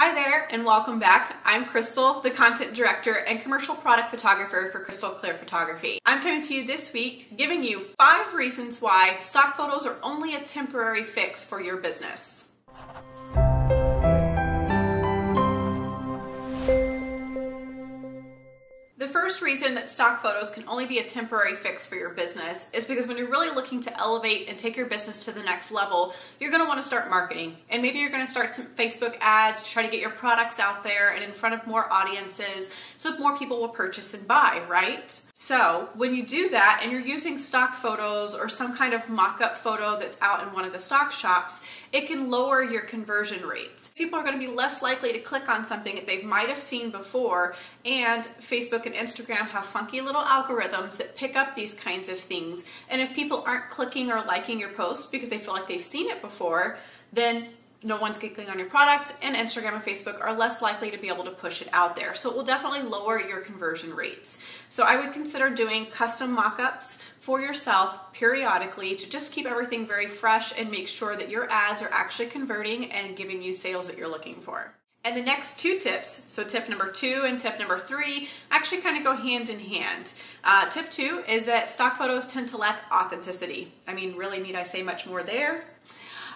Hi there and welcome back. I'm Crystal, the content director and commercial product photographer for Crystal Clear Photography. I'm coming to you this week giving you five reasons why stock photos are only a temporary fix for your business. First reason that stock photos can only be a temporary fix for your business is because when you're really looking to elevate and take your business to the next level, you're going to want to start marketing. And maybe you're going to start some Facebook ads to try to get your products out there and in front of more audiences so more people will purchase and buy, right? So when you do that and you're using stock photos or some kind of mock-up photo that's out in one of the stock shops, it can lower your conversion rates. People are going to be less likely to click on something that they might have seen before and Facebook and Instagram have funky little algorithms that pick up these kinds of things. And if people aren't clicking or liking your posts because they feel like they've seen it before, then no one's clicking on your product and Instagram and Facebook are less likely to be able to push it out there. So it will definitely lower your conversion rates. So I would consider doing custom mock-ups for yourself periodically to just keep everything very fresh and make sure that your ads are actually converting and giving you sales that you're looking for. And the next two tips, so tip number two and tip number three, actually kind of go hand in hand. Uh, tip two is that stock photos tend to lack authenticity. I mean, really, need I say much more there?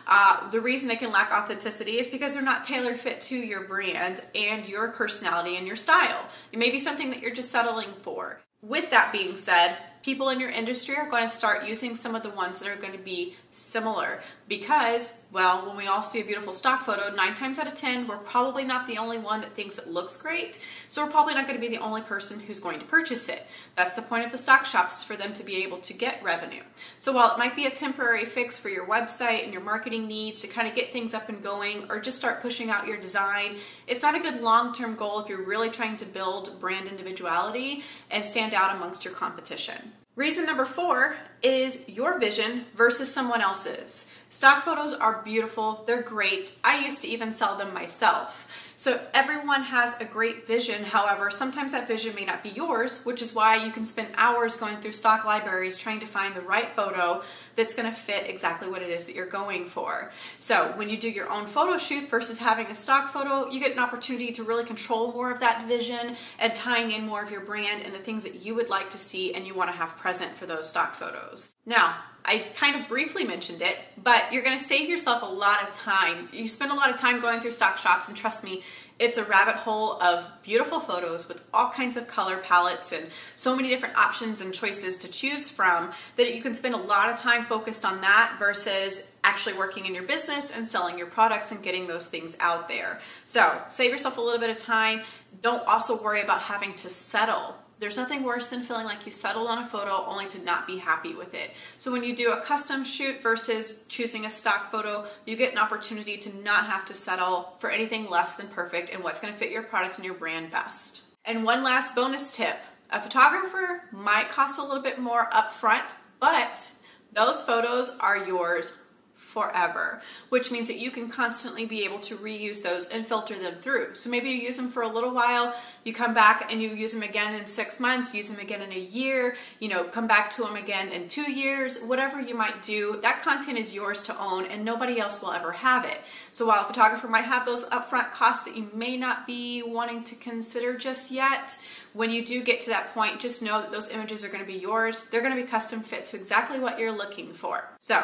Uh, the reason they can lack authenticity is because they're not tailor fit to your brand and your personality and your style. It may be something that you're just settling for. With that being said, people in your industry are going to start using some of the ones that are going to be similar because, well, when we all see a beautiful stock photo, nine times out of 10, we're probably not the only one that thinks it looks great. So we're probably not going to be the only person who's going to purchase it. That's the point of the stock shops for them to be able to get revenue. So while it might be a temporary fix for your website and your marketing needs to kind of get things up and going or just start pushing out your design, it's not a good long-term goal if you're really trying to build brand individuality and stand out amongst your competition. Reason number four is your vision versus someone else's. Stock photos are beautiful, they're great. I used to even sell them myself. So everyone has a great vision. However, sometimes that vision may not be yours, which is why you can spend hours going through stock libraries trying to find the right photo that's going to fit exactly what it is that you're going for. So when you do your own photo shoot versus having a stock photo, you get an opportunity to really control more of that vision and tying in more of your brand and the things that you would like to see and you want to have present for those stock photos. Now, I kind of briefly mentioned it, but you're going to save yourself a lot of time. You spend a lot of time going through stock shops, and trust me, it's a rabbit hole of beautiful photos with all kinds of color palettes and so many different options and choices to choose from that you can spend a lot of time focused on that versus actually working in your business and selling your products and getting those things out there. So save yourself a little bit of time. Don't also worry about having to settle there's nothing worse than feeling like you settled on a photo only to not be happy with it. So when you do a custom shoot versus choosing a stock photo, you get an opportunity to not have to settle for anything less than perfect and what's going to fit your product and your brand best. And one last bonus tip. A photographer might cost a little bit more upfront, but those photos are yours forever, which means that you can constantly be able to reuse those and filter them through. So maybe you use them for a little while, you come back and you use them again in six months, use them again in a year, you know, come back to them again in two years, whatever you might do, that content is yours to own and nobody else will ever have it. So while a photographer might have those upfront costs that you may not be wanting to consider just yet, when you do get to that point, just know that those images are going to be yours. They're going to be custom fit to exactly what you're looking for. So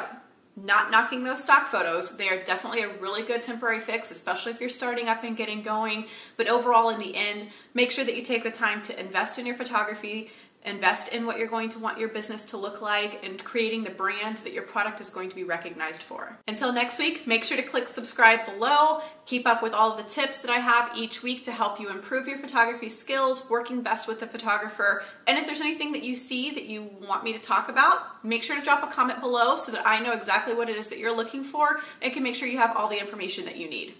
not knocking those stock photos. They are definitely a really good temporary fix, especially if you're starting up and getting going. But overall, in the end, make sure that you take the time to invest in your photography, invest in what you're going to want your business to look like and creating the brand that your product is going to be recognized for. Until next week, make sure to click subscribe below. Keep up with all the tips that I have each week to help you improve your photography skills, working best with the photographer. And if there's anything that you see that you want me to talk about, make sure to drop a comment below so that I know exactly what it is that you're looking for and can make sure you have all the information that you need.